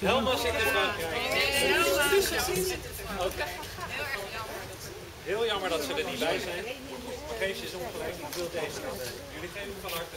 Helma zit in Frankrijk. Heel jammer dat ze er niet bij zijn. Maar geef ze eens ongelijk. Ik wil deze. Jullie geven van harte.